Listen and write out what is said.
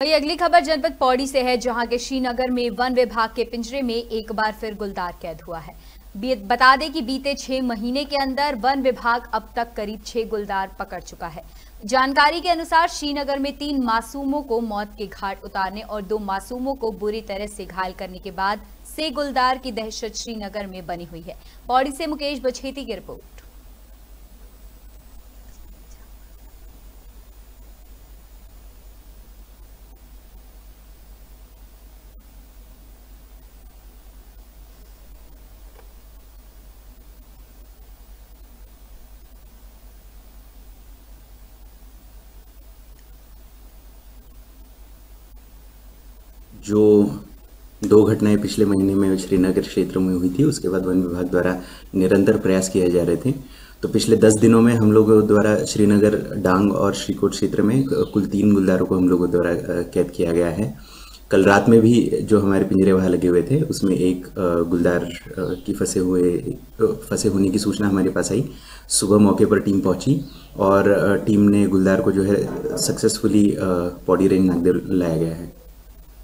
वही अगली खबर जनपद पौड़ी से है, जहाँ के श्रीनगर में वन विभाग के पिंजरे में एक बार फिर गुलदार कैद हुआ है। बता दें कि बीते छह महीने के अंदर वन विभाग अब तक करीब छह गुलदार पकड़ चुका है। जानकारी के अनुसार श्रीनगर में तीन मासूमों को मौत के घाट उतारने और दो मासूमों को बुरी तरह से घायल करने के बाद से गुलदार की दहशत श्रीनगर में बनी हुई है। पौड़ी से मुकेश बछेती की रिपोर्ट। जो दो घटनाएँ पिछले महीने में श्रीनगर क्षेत्र में हुई थी, उसके बाद वन विभाग द्वारा निरंतर प्रयास किए जा रहे थे। तो पिछले दस दिनों में हम लोगों द्वारा श्रीनगर, डांग और श्रीकोट क्षेत्र में कुल तीन गुलदारों को हम लोगों द्वारा कैद किया गया है। कल रात में भी जो हमारे पिंजरे वहाँ लगे हुए थे, उसमें एक गुलदार की फंसे हुए फंसे होने की सूचना हमारे पास आई। सुबह मौके पर टीम पहुँची और टीम ने गुलदार को जो है सक्सेसफुली पौड़ी रेंज नागदेव लाया गया है।